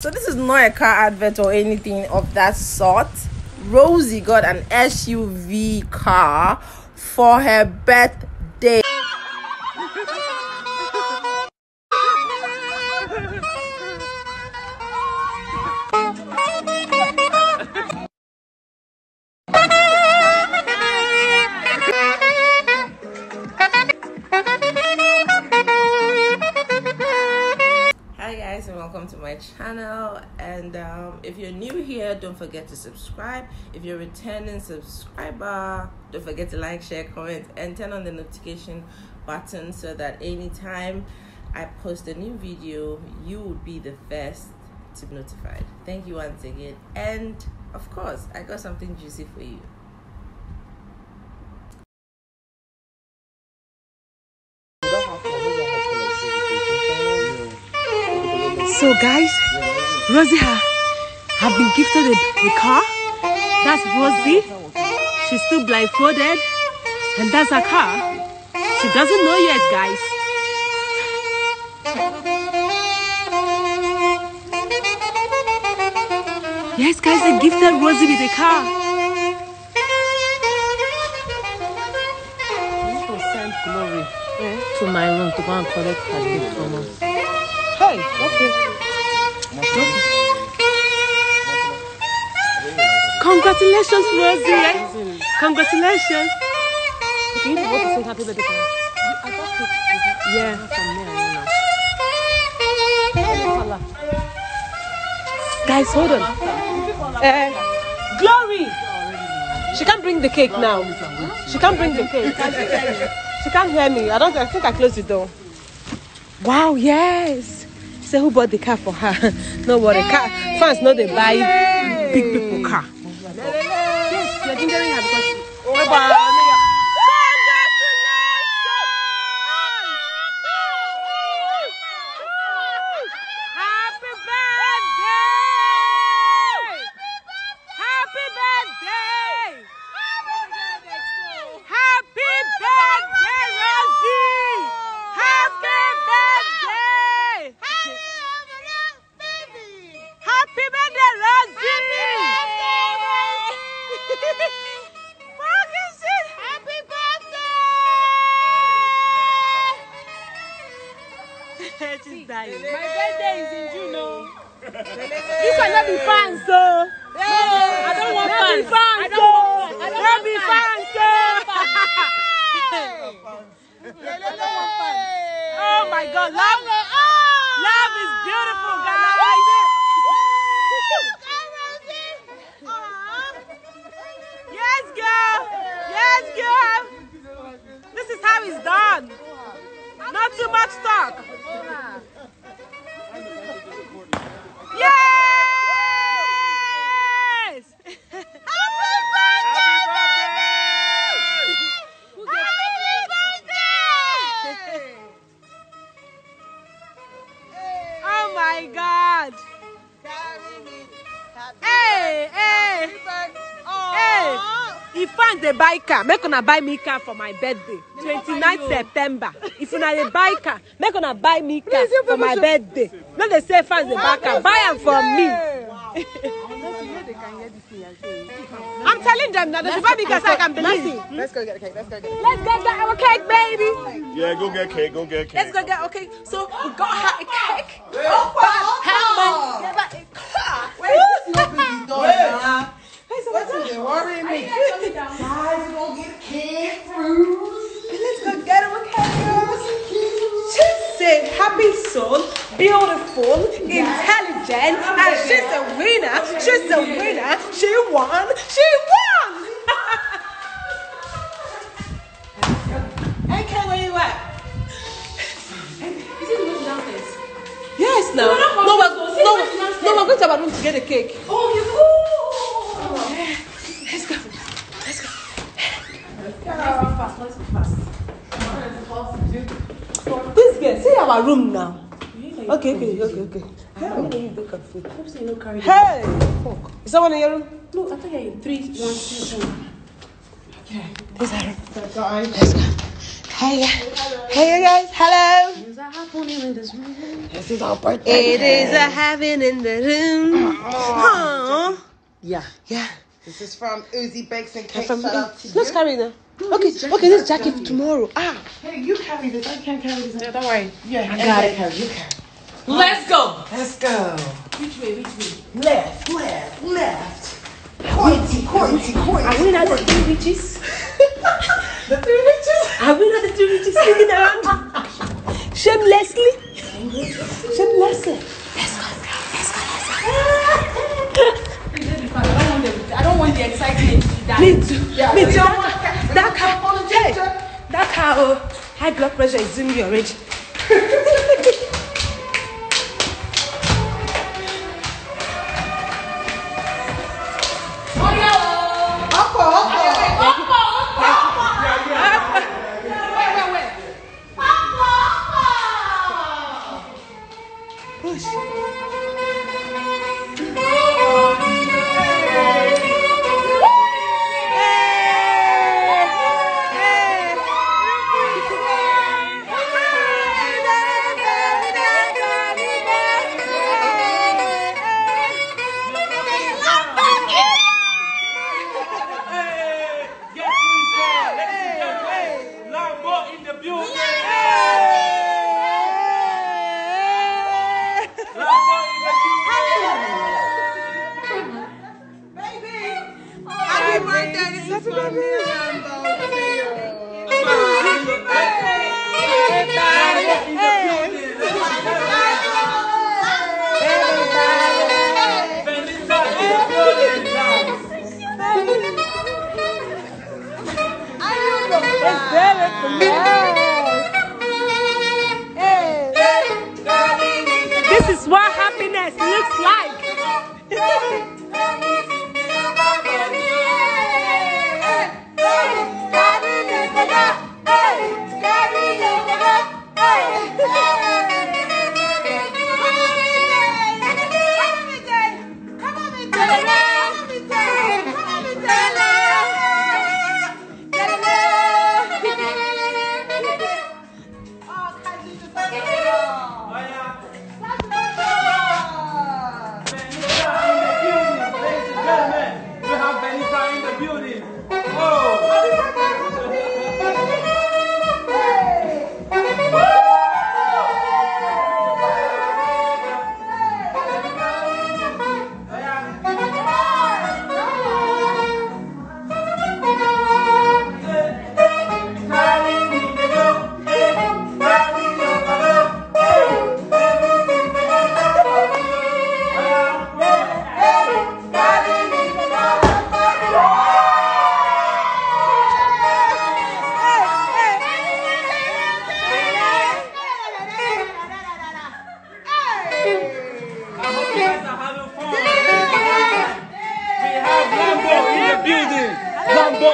So this is not a car advert or anything of that sort. Rosie got an SUV car for her birthday. Um, if you're new here don't forget to subscribe. If you're a returning subscriber don't forget to like share comment and turn on the notification button so that anytime I post a new video you would be the first to be notified. Thank you once again. And of course I got something juicy for you. So, guys, Rosie have been gifted a, a car. That's Rosie. She's still blindfolded, and that's her car. She doesn't know yet, guys. Yes, guys, they gifted Rosie with a car. to send Glory eh, to my room to go and collect her gift from us. Hey, okay. Congratulations, Rosie. Congratulations. Okay, you want to say happy birthday to? I thought it Yeah, from me and you now. Guys, hold on. Uh, Glory! She can't bring the cake now. She can't bring the cake. She can't hear me. I don't. I think I closed the door. Wow, yes. Say who bought the car for her? no worry, car fans know they buy big people car. Yes, you're gingering her because. Congratulations! My birthday is in June, no. You cannot be fans, Too fans dey buy car, make una buy me car for my birthday, 29th September. If una dey buy car, make una buy me car for my birthday. No dey say fans dey buy car, buy am for me. I'm telling them that they should buy me car so I can believe. Let's go get a cake. Let's go get a Let's go get our cake, baby. Yeah, go get cake. Go get cake. Let's go get okay. So we got her a cake. But her man gave her a car. worry me. Guys, we're gonna get cake fruit. Let's go get her a cake, girls. She said, happy soul, beautiful, intelligent, and she's a winner. She's a winner. She won. She won. AK, where you at? Is it moving downstairs? Yes, now. No, No, no, we're, no, no, no, we're- going to our room to get a cake. Oh. Let's go. Let's go. Let's be fast. Let's be fast. This girl, see our room now. Okay, okay, okay, okay. I'm gonna use the coffee. Hope so you don't carry. Hey! Is someone in your room? No, I thought you had three, one, two, two. This is our room. Let's go. Hey, hey guys, hello. This is our birthday. It is a heaven in the room. Oh. Aww. Yeah. Yeah. This is from Uzi Bakes and Cakes. From, Shout out to let's you. carry now. Okay, okay, this jacket for tomorrow. Ah, Hey, you carry this. I can't carry this. Yeah, don't worry. Yeah, I got it. Carry. You carry. Let's go. Let's go. Which way? Which way? Left, left, left. Pointy, pointy, pointy. are we not the two bitches? The three bitches. Are we not the two bitches sneaking around? Shamelessly? Shamelessly. I don't want the, I don't want the excitement to die. Me too. Me too. That, that car, hey, that car, oh, high blood pressure is in me already.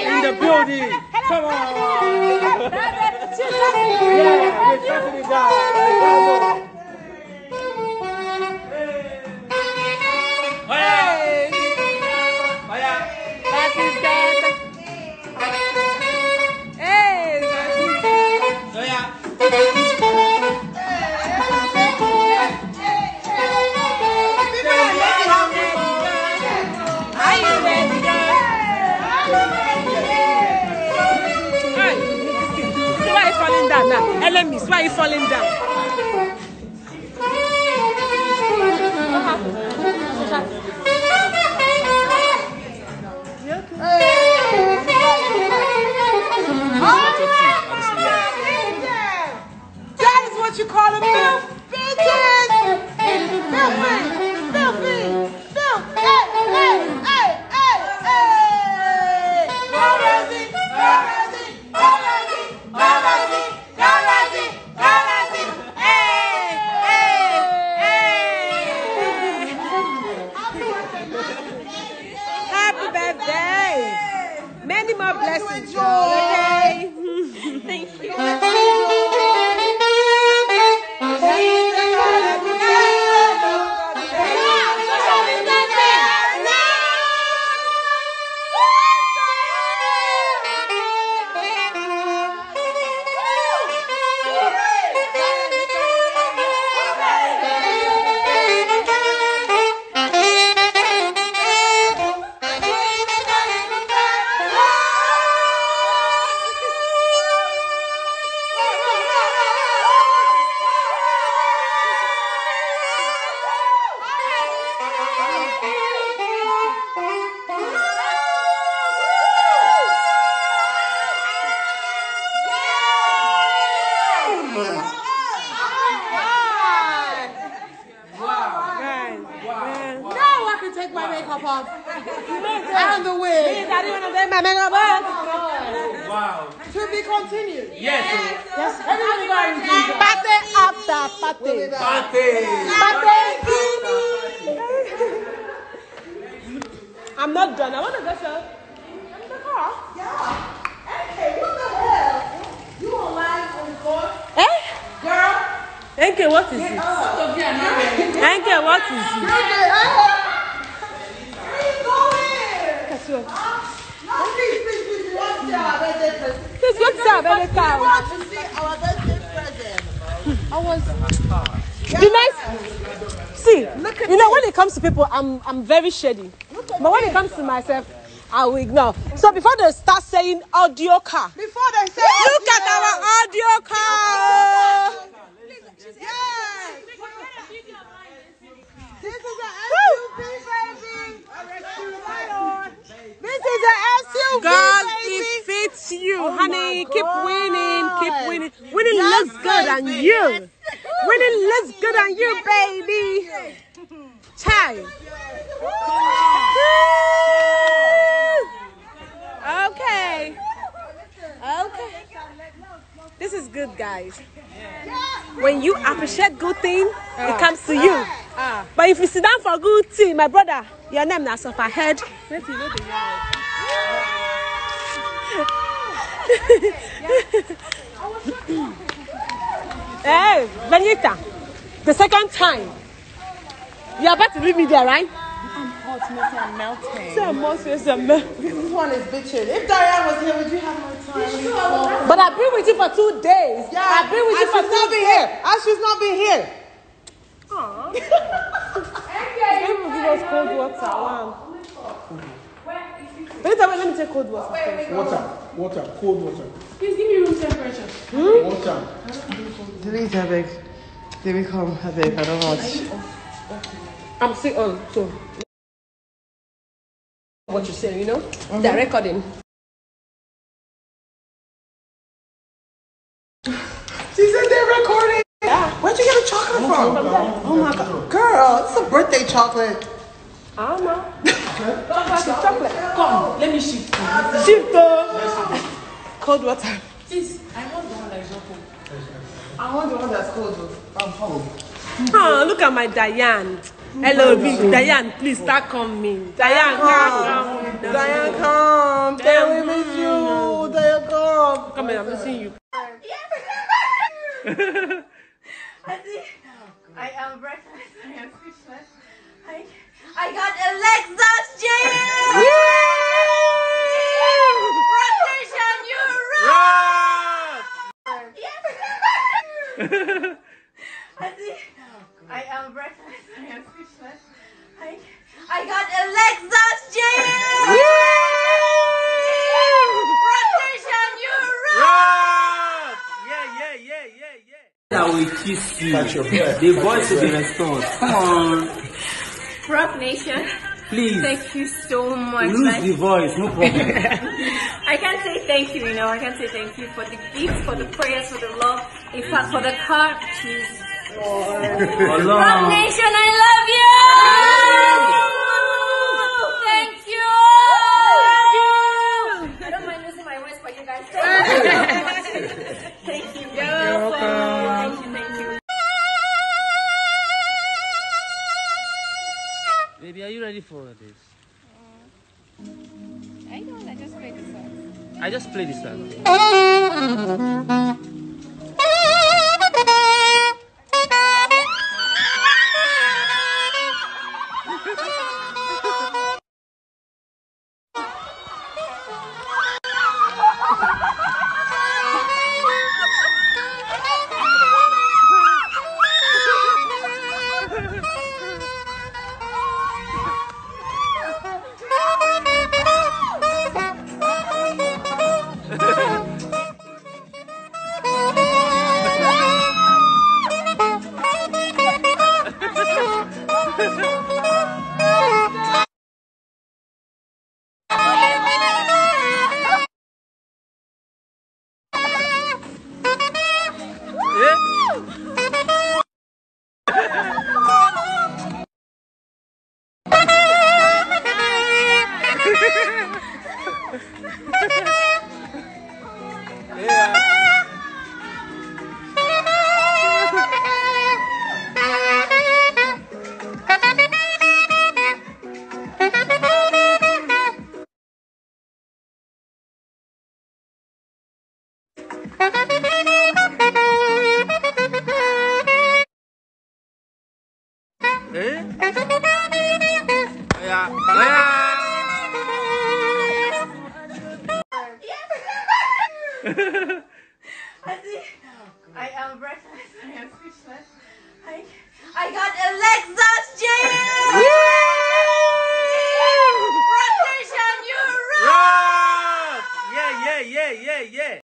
In the building. Come on. yeah, we're shutting it down. Why are you falling down? That is what you call a filth, Enke, what is it? Enke, what is it? Please, want to see our present. I was. The nice. See, you know, when it comes to people, I'm I'm very shady. But when it comes to myself, I will ignore. So before they start saying audio car, Before they say, look at our audio car. SUV, baby. This is an SUV, God, baby. it fits you, Oh honey. Keep winning, keep winning. Winning Yes, looks good on you. Winning looks good on you, baby. Child. Okay. Okay. This is good, guys. When you appreciate good thing, it oh. comes to you. But if you sit down for good thing, my brother, your name na suffer head. Hey, Benita, the second time. You're about to leave me there, right? I'm melting. Say more, say some more. This one is bitching. If Diane was here, would you have more time? But I've been with you for two days. I've been with you for she's two not been days. here. And she's not been here. Maybe give us cold water. Wait, let me take cold water. first. Water. Water. Cold water. Please give me room temperature. Water. Delete, I beg. Delete, come, I beg. I don't want. I'm still on, so. What you say, you know? They're recording. She said they're recording. Where'd you get a chocolate from? Oh my god. Girl, it's a birthday chocolate. I don't know. chocolate, chocolate. Come, let me shift. Shift. Cold water. Please, I want the one that is not cold. I want the one that's cold though. Oh, look at my Diane. Hello, mm-hmm. big Diane, please start coming. Diane, come. Diane, come. Diane, we mm-hmm. miss you. Diane, come. Come here, I'm missing you. I am breathless. Oh, I am um, speechless. I, I got a Lexus GL! Rotation, you rock! I see. Oh, I um, am breathless. I am speechless. I, I got a Lexus GL! Rotation, you rock! Yeah, yeah, yeah, yeah, yeah. I will kiss you. The voice will be restored. Oh, come on. Rock Nation, Please. thank you so much. Lose Like, the voice, no problem. I can't say thank you, you know. I can't say thank you for the gifts, for the prayers, for the love. In fact, for the car. Jeez. Rock Nation, I love you! Thank you! Thank you. I don't mind losing my voice for you guys. Thank you so much. Thank you. You're Baby, are you ready for this? I don't, I just played the song. I just played this song. I am breathless. I am speechless. I, I got a Lexus GL! Yeah, yeah, yeah, yeah.